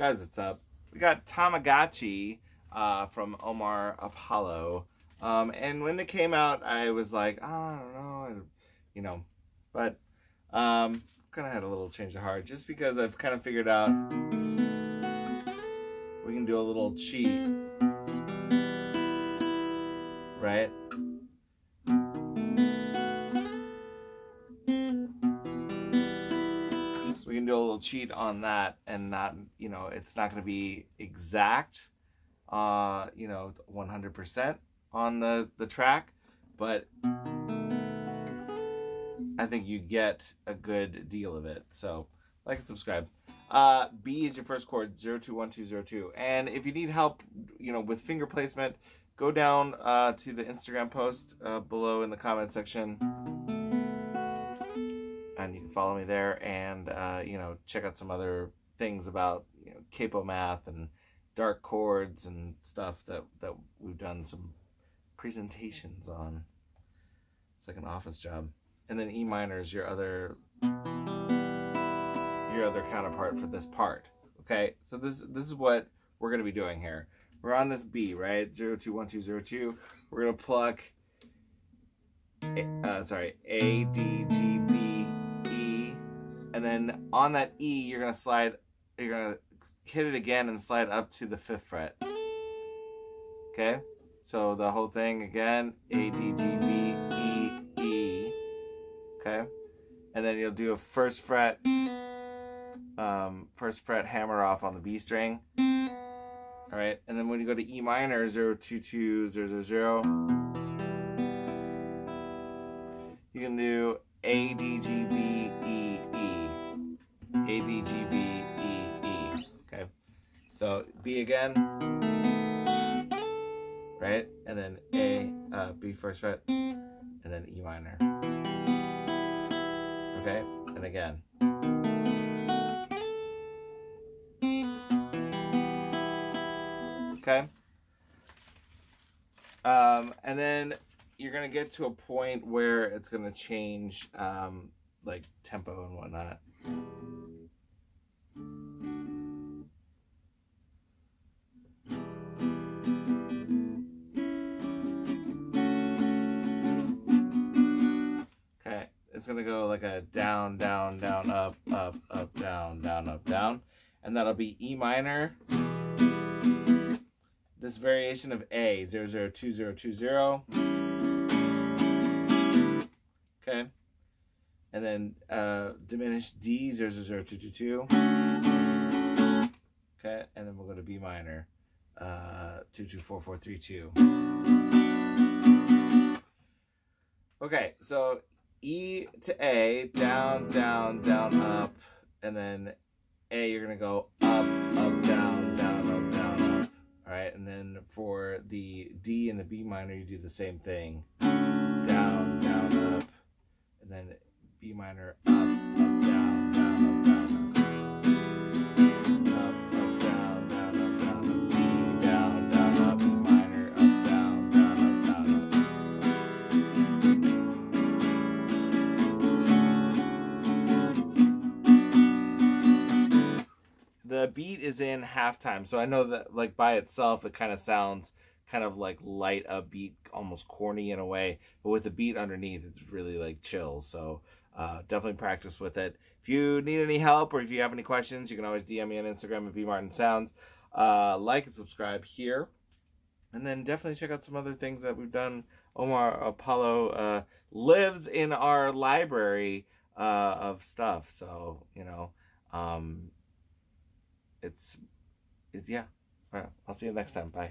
Guys, what's up? We got Tamagotchi uh, from Omar Apollo. Um, and when it came out, I was like, oh, I don't know, you know, but um, kind of had a little change of heart just because I've kind of figured out we can do a little cheat, A little cheat on that and not, you know, it's not going to be exact, uh, you know, 100% on the, the track, but I think you get a good deal of it. So like and subscribe. Uh, B is your first chord, 021202. And if you need help, you know, with finger placement, go down uh, to the Instagram post uh, below in the comment section. And you can follow me there and, uh, you know, check out some other things about, you know, capo math and dark chords and stuff that, that we've done some presentations on. It's like an office job. And then E minor is your other your other counterpart for this part. Okay, so this this is what we're gonna be doing here. We're on this B, right? Zero two one two zero two. We're gonna pluck. Uh, sorry, A D G B and then on that E, you're gonna slide. You're gonna hit it again and slide up to the fifth fret. Okay. So the whole thing again, A, D, G, B, E, E, okay? And then you'll do a first fret, um, first fret hammer off on the B string, all right? And then when you go to E minor, 0, 2, 2, 0, 0, 0, you can do A, D, G, B, E, A, D, G, B, E, E, okay? So B again right? And then A, uh, B first fret, and then E minor. Okay, and again. Okay. Um, and then you're gonna get to a point where it's gonna change, um, like tempo and whatnot. Okay, it's gonna go like a down, down, down, up, up, up, down, down, up, down. And that'll be E minor. This variation of A, 002020. Okay. And then uh, diminished D, 00222. Okay, and then we'll go to B minor, uh, 224432. Okay, so E to A, down, down, down, up, and then A, you're to go up, up, down, down, up, down, up. All right, and then for the D and the B minor, you do the same thing. Down, down, up, and then B minor, up, up, down, down, up, down. the beat is in halftime. So I know that like by itself it kind of sounds kind of like light upbeat, almost corny in a way, but with the beat underneath it's really like chill. So uh, definitely practice with it. If you need any help or if you have any questions, you can always DM me on Instagram at bmartinsounds. Uh, like and subscribe here. And then definitely check out some other things that we've done. Omar Apollo uh, lives in our library uh, of stuff. So, you know, um, it's, it's yeah. All right, I'll see you next time. Bye.